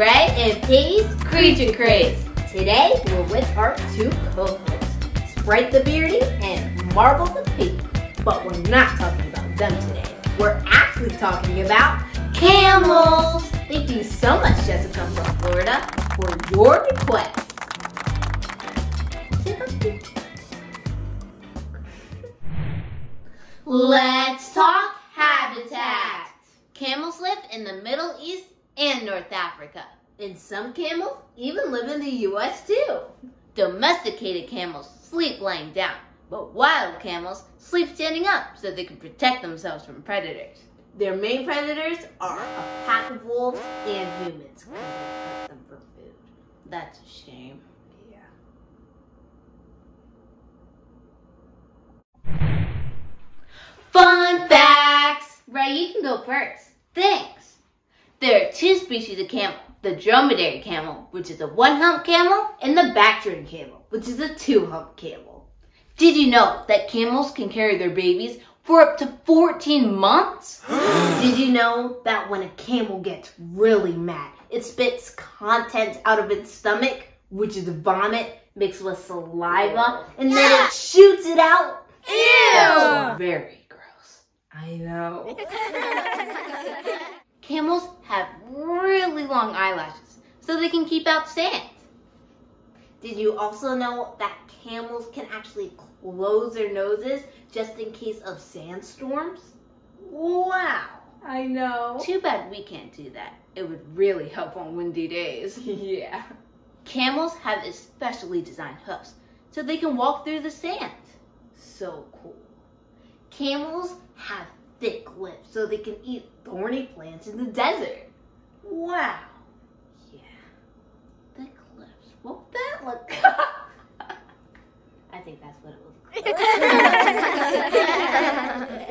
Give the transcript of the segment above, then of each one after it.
Ray and Pay's Creature Craze. Today, we're with our two co-hosts, Sprite the Beardy and Marble the Piggy. But we're not talking about them today. We're actually talking about camels. Thank you so much, Jessica from Florida, for your request. Let's talk habitat. Camels live in the Middle East and North Africa. And some camels even live in the US too. Domesticated camels sleep laying down, but wild camels sleep standing up so they can protect themselves from predators. Their main predators are a pack of wolves and humans them for food. That's a shame. Yeah. Fun facts! Ray, you can go first. Thanks. Two species of camel. The dromedary camel, which is a one-hump camel, and the Bactrian camel, which is a two-hump camel. Did you know that camels can carry their babies for up to 14 months? Did you know that when a camel gets really mad, it spits contents out of its stomach, which is vomit mixed with saliva, and then it shoots it out? Ew! Very gross. I know. Camels have really long eyelashes, so they can keep out sand. Did you also know that camels can actually close their noses just in case of sandstorms? Wow. I know. Too bad we can't do that. It would really help on windy days. Yeah. Camels have especially designed hoofs so they can walk through the sand. So cool. Camels have thick lips so they can eat thorny plants in the desert. Wow. Yeah. Thick lips. What would that look I think that's what it looks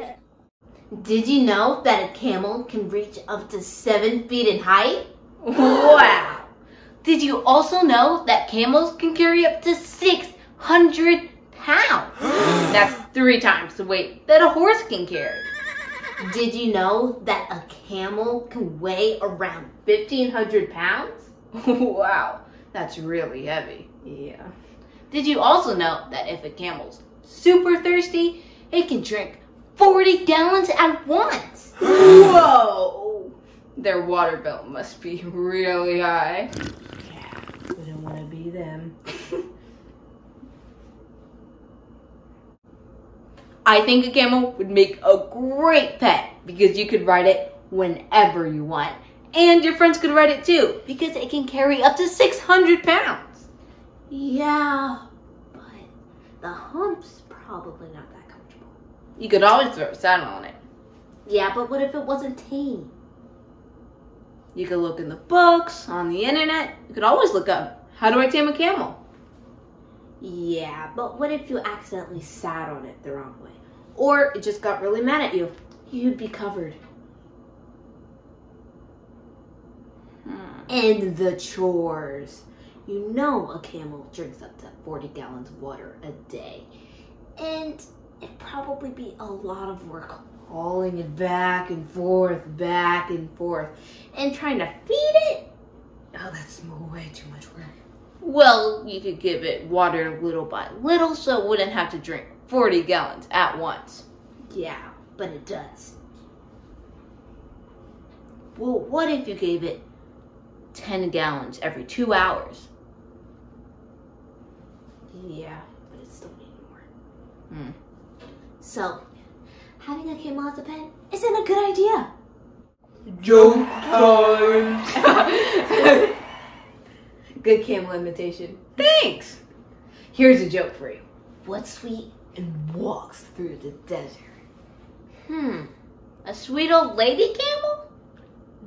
like. Did you know that a camel can reach up to seven feet in height? Wow. Did you also know that camels can carry up to 600 pounds? That's three times the weight that a horse can carry. Did you know that a camel can weigh around 1,500 pounds? wow, that's really heavy. Yeah. Did you also know that if a camel's super thirsty, it can drink 40 gallons at once? Whoa! Their water bill must be really high. Yeah. Wouldn't want to be them. I think a camel would make a great pet because you could ride it whenever you want. And your friends could ride it too because it can carry up to 600 pounds. Yeah, but the hump's probably not that comfortable. You could always throw a saddle on it. Yeah, but what if it wasn't tame? You could look in the books, on the internet. You could always look up, how do I tame a camel? Yeah, but what if you accidentally sat on it the wrong way? Or it just got really mad at you? You'd be covered. Hmm. And the chores. You know a camel drinks up to 40 gallons of water a day. And it'd probably be a lot of work hauling it back and forth, back and forth, and trying to feed it. Oh, that's way too much work. Well, you could give it water little by little so it wouldn't have to drink 40 gallons at once. Yeah, but it does. Well, what if you gave it 10 gallons every two hours? Yeah, but it's still need more. Hmm. So, having a camel as a pet isn't a good idea. Joke time. Good camel imitation. Thanks! Here's a joke for you. What's sweet? And walks through the desert. Hmm. A sweet old lady camel?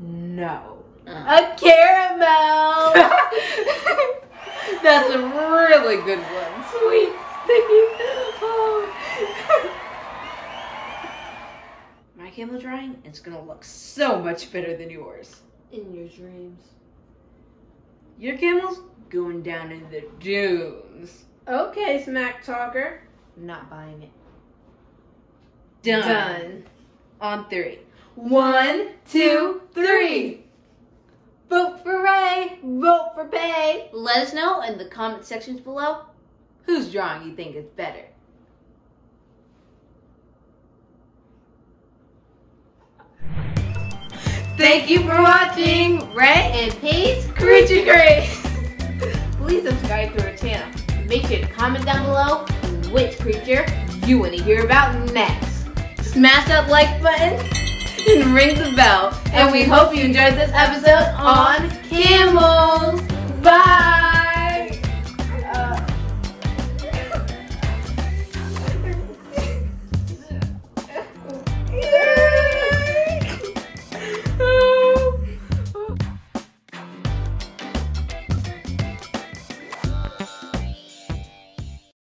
No. Uh. A caramel. That's a really good one. Sweet sticky. Oh. My camel drawing it's gonna look so much better than yours. In your dreams. Your camel's going down in the dunes. Okay, smack talker. Not buying it. Done. On three. One, two, three. Vote for Ray. Vote for pay. Let us know in the comment sections below whose drawing you think is better. Thank you for watching Ray and Pay's Creature Craze. Please subscribe to our channel. Make sure to comment down below which creature you want to hear about next. Smash that like button and ring the bell. And we hope you enjoyed this episode on camels. Bye!